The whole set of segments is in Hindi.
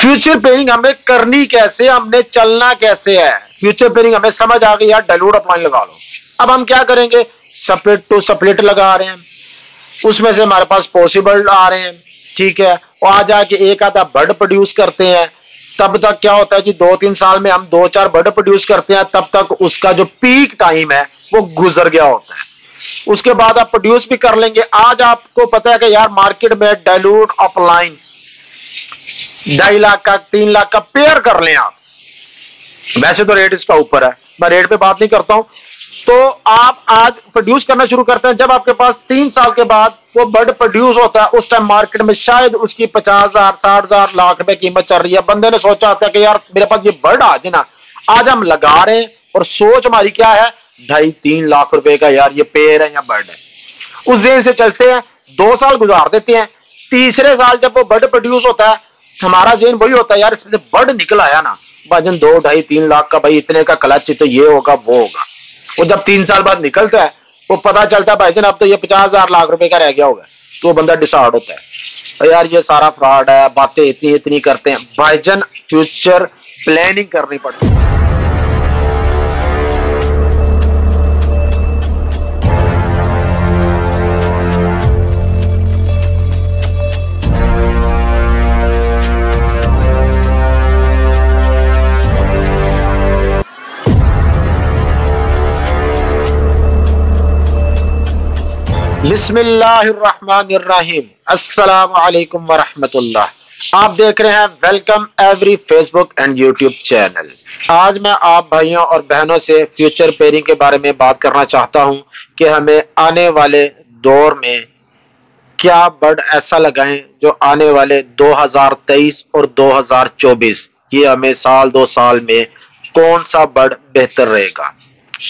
फ्यूचर पेयरिंग हमें करनी कैसे, हमने चलना कैसे है? फ्यूचर पेयरिंग हमें समझ आ गई यार डाइल्यूट अपॉइंट लगा लो। अब हम क्या करेंगे? सप्लिट टू सप्लिट लगा रहे हैं। उसमें से हमारे पास पॉसिबल आ रहे हैं, ठीक है? और आ जाके एक आधा बर्ड प्रोड्यूस करते हैं। तब तक क्या होता है कि दो तीन साल में हम दो चार बर्ड प्रोड्यूस करते हैं, तब तक उसका जो पीक टाइम है, वो गुजर गया होता है। उसके बाद आप प्रोड्यूस भी कर लेंगे। आज आपको पता है कि यार मार्केट में डायलूट अपलाइन ढाई लाख का, तीन लाख का पेयर कर लें आप। वैसे तो रेट इसका ऊपर है। मैं रेट पे बात नहीं करता हूँ। तो आप आज प्रोड्यूस करना शुरू करते हैं। जब आपके पास तीन साल के बाद वो बर्ड प्रोड्यूस होता है, उस टाइम मार्केट में शायद उसकी पचास हज़ार, साठ हज़ार, लाख रुपए कीमत चल रही है। बंदे ने सोचा होता है कि यार, मेरे पास ये बर्ड आज ना। आज हम लगा रहे हैं और सोच हमारी क्या है? ढाई तीन लाख रुपए का यार ये पेड़ है या बर्ड है। उस जेन से चलते हैं, दो साल गुजार देते हैं। तीसरे साल जब वो बर्ड प्रोड्यूस होता है हमारा जेन वही होता है यार, इसमें से बर्ड निकल आया ना। भाजन दो, ढाई, तीन लाख का भाई, इतने का क्लच तो ये होगा, वो होगा। वो जब तीन साल बाद निकलता है, वो पता चलता है भाईजन अब तो ये पचास हज़ार लाख रुपए का रह गया होगा। तो वो बंदा डिसाइड होता है। यार, ये सारा फ्रॉड है, बातें इतनी इतनी करते हैं। भाईजन फ्यूचर प्लानिंग करनी पड़ती है। बिस्मिल्लाहिर्रहमानिर्रहीम। वरहमतुल्लाह। आप देख रहे हैं welcome every Facebook and YouTube channel. आज मैं आप भाइयों और बहनों से फ्यूचर पेयरिंग के बारे में बात करना चाहता हूँ कि हमें आने वाले दौर में क्या बर्ड ऐसा लगाएँ जो आने वाले 2023 और 2024 ये हमें साल दो साल में कौन सा बर्ड बेहतर रहेगा?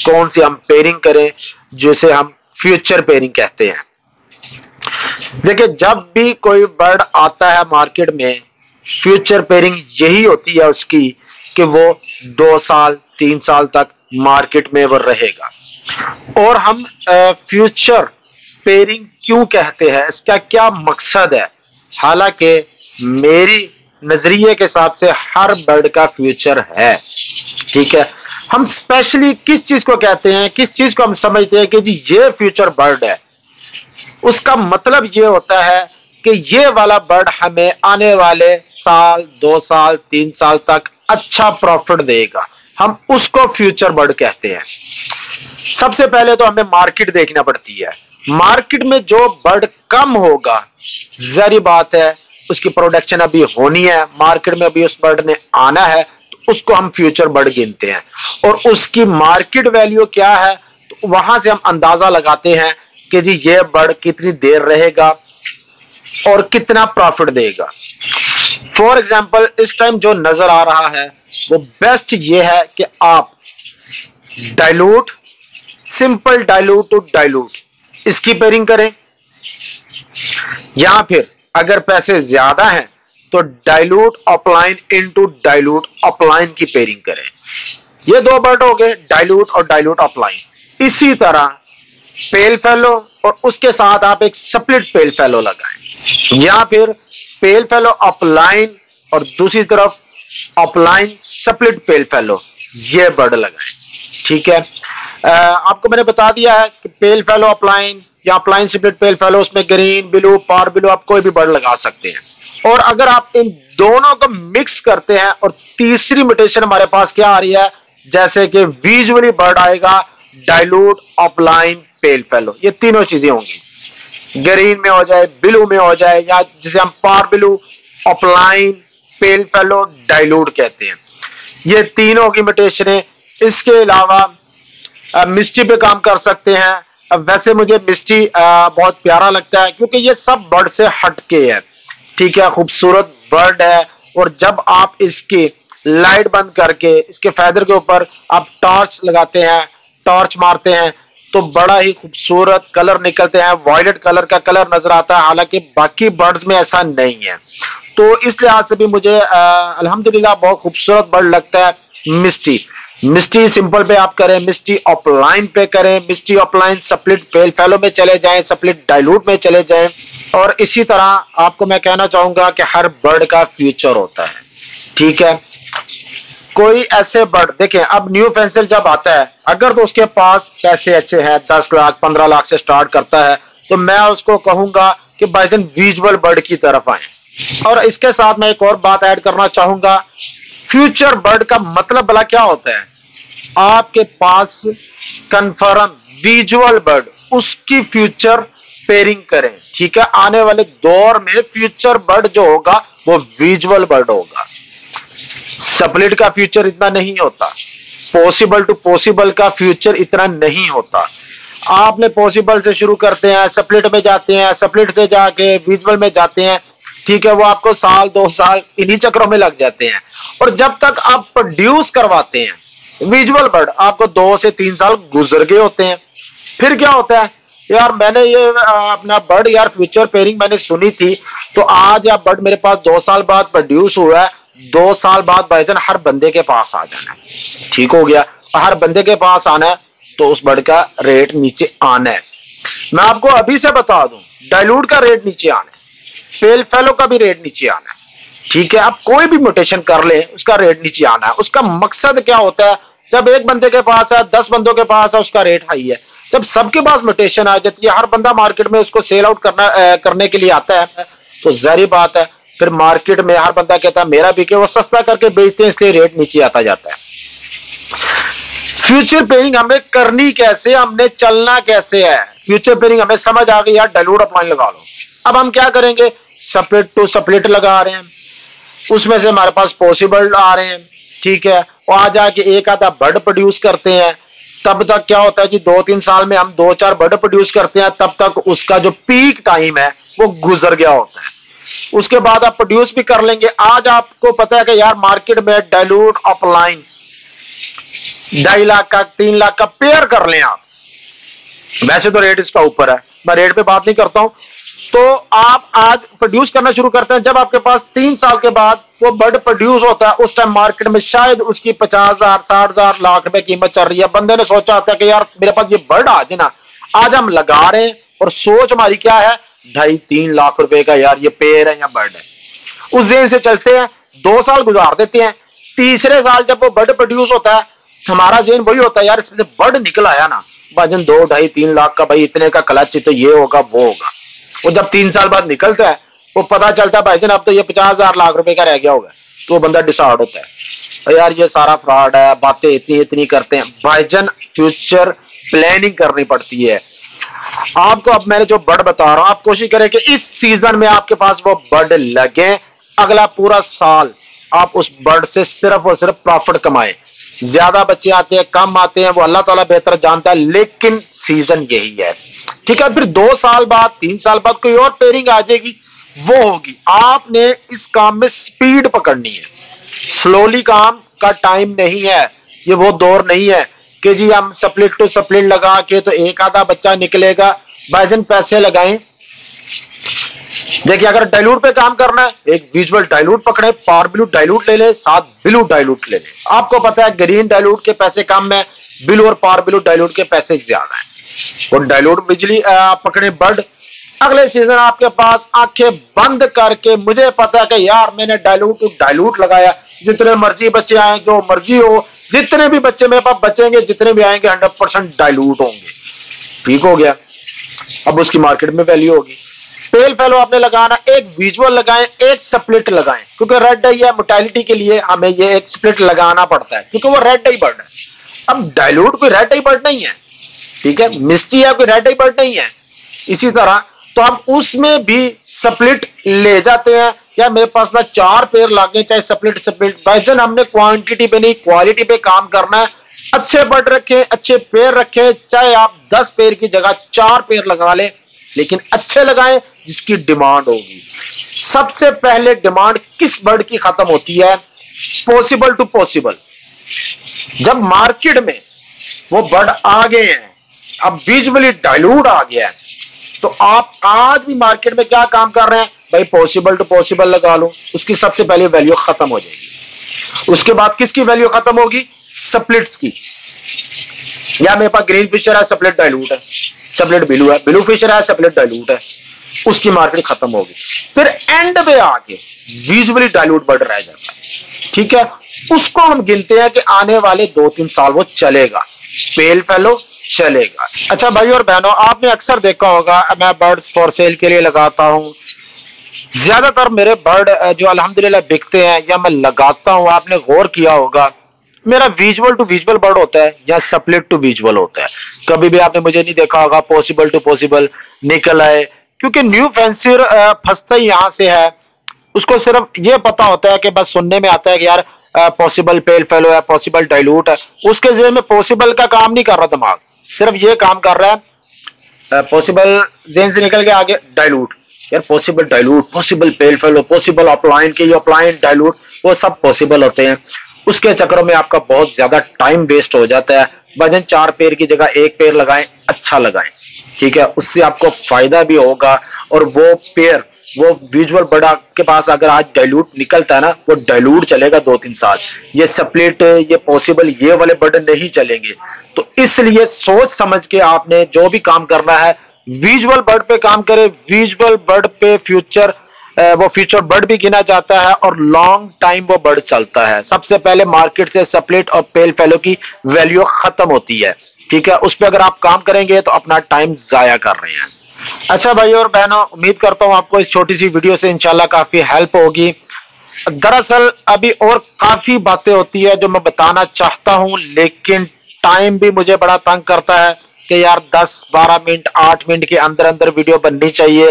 कौन सी हम पेयरिंग करें जिसे हम फ्यूचर पेयरिंग कहते हैं। देखिए, जब भी कोई बर्ड आता है मार्केट में फ्यूचर पेयरिंग यही होती है उसकी कि वो दो साल, तीन साल तक मार्केट में वो रहेगा। और हम फ्यूचर पेयरिंग क्यों कहते हैं? इसका क्या मकसद है? हालाँकि मेरी नज़रिए के हिसाब से हर बर्ड का फ्यूचर है। ठीक है? हम स्पेशली किस चीज़ को कहते हैं, किस चीज़ को हम समझते हैं कि जी ये फ्यूचर बर्ड है। उसका मतलब ये होता है कि ये वाला बर्ड हमें आने वाले साल, दो साल, तीन साल तक अच्छा प्रॉफिट देगा। हम उसको फ्यूचर बर्ड कहते हैं। सबसे पहले तो हमें मार्केट देखना पड़ती है। मार्केट में जो बर्ड कम होगा जरी बात है, उसकी प्रोडक्शन अभी होनी है। मार्केट में अभी उस बर्ड ने आना है। उसको हम फ्यूचर बर्ड गिनते हैं। और उसकी मार्केट वैल्यू क्या है? तो वहाँ से हम अंदाज़ा लगाते हैं कि जी ये बर्ड कितनी देर रहेगा और कितना प्रॉफिट देगा। फॉर एग्ज़ाम्पल इस टाइम जो नज़र आ रहा है, वो बेस्ट ये है कि आप dilute simple dilute to dilute इसकी पेयरिंग करें। या फिर अगर पैसे ज़्यादा हैं तो dilute opaline into dilute opaline की पेयरिंग करें। ये दो बर्ड हो गए डाइल्यूट और डाइल्यूट अपलाइन इसी तरह पेल फेलो और उसके साथ आप एक स्प्लिट पेल फेलो लगाएँ। या फिर पेल फेलो अपलाइन और दूसरी तरफ़ अपलाइन स्प्लिट पेल फेलो ये बर्ड लगाएँ। ठीक है? आ, आपको मैंने बता दिया है कि पेल फेलो अपलाइन या अपलाइन स्प्लिट पेल फेलो उसमें ग्रीन ब्लू पार ब्लू आप कोई भी बर्ड लगा सकते हैं। और अगर आप इन दोनों को मिक्स करते हैं और तीसरी म्यूटेशन हमारे पास क्या आ रही है? जैसे कि विजुअली बर्ड आएगा डाइल्यूट अपलाइन पेल फेलो ये तीनों चीज़ें होंगी। ग्रीन में हो जाए ब्लू में हो जाए, या जिसे हम parblue opaline pale fallow dilute कहते हैं। ये तीनों की म्यूटेशन इसके अलावा मिस्टी पे काम कर सकते हैं। वैसे मुझे मिस्टी बहुत प्यारा लगता है, क्योंकि ये सब बर्ड से हटके है। ठीक है खूबसूरत बर्ड है। और जब आप इसकी लाइट बंद करके, इसके फैदर के ऊपर आप टॉर्च लगाते हैं टॉर्च मारते हैं तो बड़ा ही खूबसूरत कलर निकलते हैं। वायलेट कलर का कलर नज़र आता है। हालाँकि बाकी बर्ड्स में ऐसा नहीं है। तो इस लिहाज से भी मुझे अल्हम्दुलिल्लाह, बहुत खूबसूरत बर्ड लगता है, मिस्टी। मिस्टी सिंपल पे आप करें, मिस्टी ऑफलाइन पे करें, misty opaline split pale fallow में चले जाएँ, सप्लिट डाइल्यूट में चले जाएँ। और इसी तरह आपको मैं कहना चाहूँगा कि हर बर्ड का फ्यूचर होता है। ठीक है? कोई ऐसे बर्ड देखें अब न्यू फेंसर जब आता है, अगर तो उसके पास पैसे अच्छे हैं, दस लाख, पंद्रह लाख से स्टार्ट करता है तो मैं उसको कहूँगा कि बाइजन विजुअल बर्ड की तरफ़ आए। और इसके साथ मैं एक और बात ऐड करना चाहूँगा, फ्यूचर बर्ड का मतलब भला क्या होता है? आपके पास कंफर्म विजुअल बर्ड उसकी फ्यूचर पेयरिंग करें, ठीक है? आने वाले दौर में फ्यूचर बर्ड जो होगा, वो विजुअल बर्ड होगा। सप्लिट का फ्यूचर इतना नहीं होता। पॉसिबल टू पॉसिबल का फ्यूचर इतना नहीं होता। आपने पॉसिबल से शुरू करते हैं सप्लिट में जाते हैं सप्लिट से जाके विजुअल में जाते हैं, ठीक है? वो आपको साल, दो साल इन्हीं चक्रों में लग जाते हैं। और जब तक आप प्रोड्यूस करवाते हैं विजुअल बर्ड आपको दो से तीन साल गुजर गए होते हैं। फिर क्या होता है? यार, मैंने ये अपना बर्ड यार फ्यूचर पेयरिंग मैंने सुनी थी। तो आज या बर्ड मेरे पास दो साल बाद प्रोड्यूस हुआ है। दो साल बाद भाईजान हर बंदे के पास आ जाना ठीक हो गया। हर बंदे के पास आना है तो उस बर्ड का रेट नीचे आना है। मैं आपको अभी से बता दूँ डायलूट का रेट नीचे आना है। फेल फेलो का भी रेट नीचे आना है। ठीक है, आप कोई भी म्यूटेशन कर ले, उसका रेट नीचे आना है। उसका मकसद क्या होता है? जब एक बंदे के पास है, दस बंदों के पास है, उसका रेट हाई है। जब सबके पास म्यूटेशन आ जाती है, हर बंदा मार्केट में उसको सेल आउट करना करने के लिए आता है। तो जहरी बात है, फिर मार्केट में हर बंदा कहता है, मेरा बिके वो सस्ता करके बेचते हैं, इसलिए रेट नीचे आता जाता है। फ्यूचर पेयरिंग हमें करनी कैसे, हमने चलना कैसे है? फ्यूचर पेयरिंग हमें समझ आ गई, यार डायलूट अपॉइंट लगा लो। अब हम क्या करेंगे? सप्लिट टू सप्लिट लगा रहे हैं। उसमें से हमारे पास पॉसिबल आ रहे हैं, ठीक है? और आ जाके एक आधा बर्ड प्रोड्यूस करते हैं, तब तक क्या होता है कि दो तीन साल में हम दो चार बर्ड प्रोड्यूस करते हैं, तब तक उसका जो पीक टाइम है, वो गुजर गया होता है। उसके बाद आप प्रोड्यूस भी कर लेंगे। आज आपको पता है कि यार मार्केट में डायलूट अपलाइन ढाई लाख का, तीन लाख का पेयर कर लें आप। वैसे तो रेट इसका ऊपर है। मैं रेट पे बात नहीं करता हूँ। तो आप आज प्रोड्यूस करना शुरू करते हैं। जब आपके पास तीन साल के बाद वो बर्ड प्रोड्यूस होता है, उस टाइम मार्केट में शायद उसकी पचास हज़ार, साठ हज़ार, लाख रुपए कीमत चल रही है। बंदे ने सोचा होता है कि यार, मेरे पास ये बर्ड आज ना, आज हम लगा रहे हैं और सोच हमारी क्या है? ढाई तीन लाख रुपए का यार, ये पेड़ है या बर्ड है। उस दिन से चलते हैं, दो साल गुजार देते हैं। तीसरे साल जब वो बर्ड प्रोड्यूस होता है, हमारा जेन वही होता है, यार, इसमें बर्ड निकल आया ना। भाजन दो, ढाई, तीन लाख का भाई इतने का क्लच तो ये होगा, वो होगा। वो जब तीन साल बाद निकलता है, वो पता चलता है भाईजन अब तो ये पचास हज़ार लाख रुपए का रह गया होगा। तो वो बंदा डिसाइड होता है। यार, ये सारा फ्रॉड है, बातें इतनी इतनी करते हैं। भाईजन फ्यूचर प्लानिंग करनी पड़ती है। आपको, अब मैंने जो बर्ड बता रहा हूँ, आप कोशिश करें कि इस सीज़न में आपके पास वो बर्ड लगे। अगला पूरा साल आप उस बर्ड से सिर्फ़ और सिर्फ़ प्रॉफिट कमाएँ। ज़्यादा बच्चे आते हैं, कम आते हैं, वो अल्लाह ताला बेहतर जानता है, लेकिन सीज़न यही है। ठीक है, फिर दो साल बाद, तीन साल बाद कोई और पेयरिंग आ जाएगी, वो होगी। आपने इस काम में स्पीड पकड़नी है। स्लोली काम का टाइम नहीं है, ये वो दौर नहीं है कि जी हम सप्लिट टू सप्लिट लगा के तो एक आधा बच्चा निकलेगा भाईजन पैसे लगाएँ देखिए, अगर डाइल्यूट पे काम करना है, एक विजुअल डाइल्यूट पकड़े पावर ब्लू डाइल्यूट ले ले, साथ ब्लू डाइल्यूट ले ले। आपको पता है ग्रीन डाइल्यूट के पैसे कम है ब्लू और पावर ब्लू डाइल्यूट के पैसे ज़्यादा है। और डाइल्यूट बिजली पकड़े बर्ड, अगले सीज़न आपके पास आँखें बंद करके, मुझे पता है कि यार, मैंने डाइल्यूट डाइल्यूट लगाया। जितने मर्ज़ी बच्चे आए, जो मर्ज़ी हो, जितने भी बच्चे मेरे पास बचेंगे, जितने भी आएँगे हंड्रेड परसेंट डाइल्यूट होंगे। ठीक हो गया। अब उसकी मार्केट में वैल्यू होगी। पेल फेलो आपने लगाना, एक विजुअल लगाएँ, एक स्प्लिट लगाएँ, क्योंकि रेड डाई है मोटालिटी के लिए हमें ये एक स्प्लिट लगाना पड़ता है, क्योंकि वो रेड डाई बर्ड है। अब डायलूट कोई रेड डाई बर्ड नहीं है, ठीक है? मिस्टी है कोई रेड डाई बर्ड नहीं है, इसी तरह तो हम उसमें भी स्प्लिट ले जाते हैं, या मेरे पास ना चार पेड़ लागे चाहे स्प्लिट स्प्लिट भाईजन, हमने क्वांटिटी पे नहीं क्वालिटी पे काम करना है, अच्छे बर्ड रखे, अच्छे पेड़ रखे, चाहे आप दस पेड़ की जगह चार पेड़ लगा ले, लेकिन अच्छे लगाएँ जिसकी डिमांड होगी। सबसे पहले डिमांड किस बर्ड की खत्म होती है? पॉसिबल टू पॉसिबल जब मार्केट में वो बर्ड आ गए हैं, अब विजुअली डाइल्यूट आ गया है तो आप आज भी मार्केट में क्या काम कर रहे हैं? भाई पॉसिबल टू पॉसिबल लगा लो। उसकी सबसे पहले वैल्यू खत्म हो जाएगी। उसके बाद किसकी वैल्यू खत्म होगी? सप्लिट्स की। या मेरे पास ग्रीन फिशर है सप्लिट डाइल्यूट है। सप्लिट ब्लू है। ब्लू फिशर है सप्लिट डाइल्यूट है। उसकी मार्केट खत्म होगी। फिर एंड पे आके विजुअली डाइल्यूट बढ़ रह जाता है ठीक है? उसको हम गिनते हैं कि आने वाले दो तीन साल वो चलेगा। पेल फेलो चलेगा। अच्छा भाई और बहनों, आपने अक्सर देखा होगा, मैं बर्ड्स फॉर सेल के लिए लगाता हूँ। ज़्यादातर मेरे बर्ड जो अल्हम्दुलिल्लाह बिकते हैं, या मैं लगाता हूँ, आपने गौर किया होगा, मेरा विजुअल टू विजुअल बर्ड होता है, या सप्लिट टू विजुअल होता है। कभी भी आपने मुझे नहीं देखा होगा पॉसिबल टू पॉसिबल निकल आए क्योंकि न्यू फैंसियर फंसता ही यहाँ से है। उसको सिर्फ़ ये पता होता है कि बस सुनने में आता है कि यार पॉसिबल पेल फेलो है पॉसिबल डाइल्यूट है। उसके जेर में पॉसिबल का काम नहीं कर रहा दिमाग। सिर्फ़ ये काम कर रहा है पॉसिबल जेन से निकल के आगे डाइल्यूट यार possible dilute possible pale fallow possible opaline के अपलाइन डाइल्यूट वो सब पॉसिबल होते हैं। उसके चक्रों में आपका बहुत ज़्यादा टाइम वेस्ट हो जाता है। वज़न चार पेड़ की जगह एक पेड़ लगाएँ अच्छा लगाएँ। ठीक है, उससे आपको फ़ायदा भी होगा। और वो पेयर वो विजुअल बड़ा के पास अगर आज डाइल्यूट निकलता है ना, वो डाइल्यूट चलेगा दो तीन साल। ये सप्लेट ये पॉसिबल ये वाले बर्ड नहीं चलेंगे। तो इसलिए सोच समझ के आपने जो भी काम करना है विजुअल बर्ड पे काम करे। विजुअल बर्ड पे फ्यूचर वो फ्यूचर बर्ड भी गिना जाता है और लॉन्ग टाइम वो बर्ड चलता है। सबसे पहले मार्केट से सप्लेट और पेल फेलो की वैल्यू खत्म होती है। ठीक है, उस पर अगर आप काम करेंगे तो अपना टाइम जाया कर रहे हैं। अच्छा भाई और बहनों, उम्मीद करता हूँ आपको इस छोटी सी वीडियो से इंशाल्लाह काफ़ी हेल्प होगी। दरअसल अभी और काफ़ी बातें होती है जो मैं बताना चाहता हूँ, लेकिन टाइम भी मुझे बड़ा तंग करता है कि यार 10 12 मिनट 8 मिनट के अंदर अंदर वीडियो बननी चाहिए।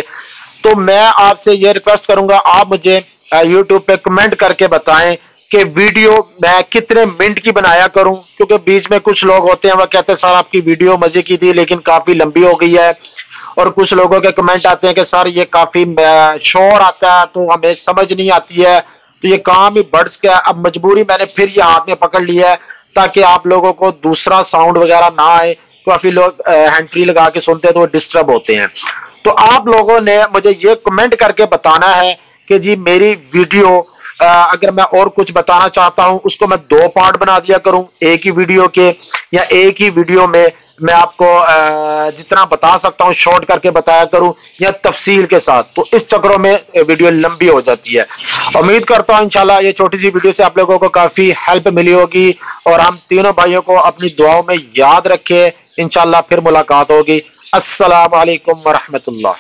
तो मैं आपसे ये रिक्वेस्ट करूँगा, आप मुझे यूट्यूब पे कमेंट करके बताएँ कि वीडियो मैं कितने मिनट की बनाया करूँ? क्योंकि बीच में कुछ लोग होते हैं वह कहते हैं, सर, आपकी वीडियो मज़े की थी, लेकिन काफ़ी लंबी हो गई है। और कुछ लोगों के कमेंट आते हैं कि, सर, ये काफ़ी शोर आता है तो हमें समझ नहीं आती है। तो ये काम ही बर्ड्स का अब मजबूरी मैंने फिर ये हाथ में पकड़ लिया है, ताकि आप लोगों को दूसरा साउंड वगैरह ना आए, काफ़ी लोग हैंड फ्री लगा के सुनते हैं तो डिस्टर्ब होते हैं। तो आप लोगों ने मुझे ये कमेंट करके बताना है कि, जी, मेरी वीडियो अगर मैं और कुछ बताना चाहता हूँ, उसको मैं दो पार्ट बना दिया करूँ, एक ही वीडियो के, या एक ही वीडियो में मैं आपको जितना बता सकता हूँ शॉर्ट करके बताया करूँ, या तफसील के साथ। तो इस चक्रों में वीडियो लंबी हो जाती है। उम्मीद करता हूँ, इंशाल्लाह, ये छोटी सी वीडियो से आप लोगों को काफ़ी हेल्प मिली होगी, और हम तीनों भाइयों को अपनी दुआओं में याद रखे। इंशाल्लाह, फिर मुलाकात होगी। अस्सलाम वालेकुम वरहमतुल्लाह।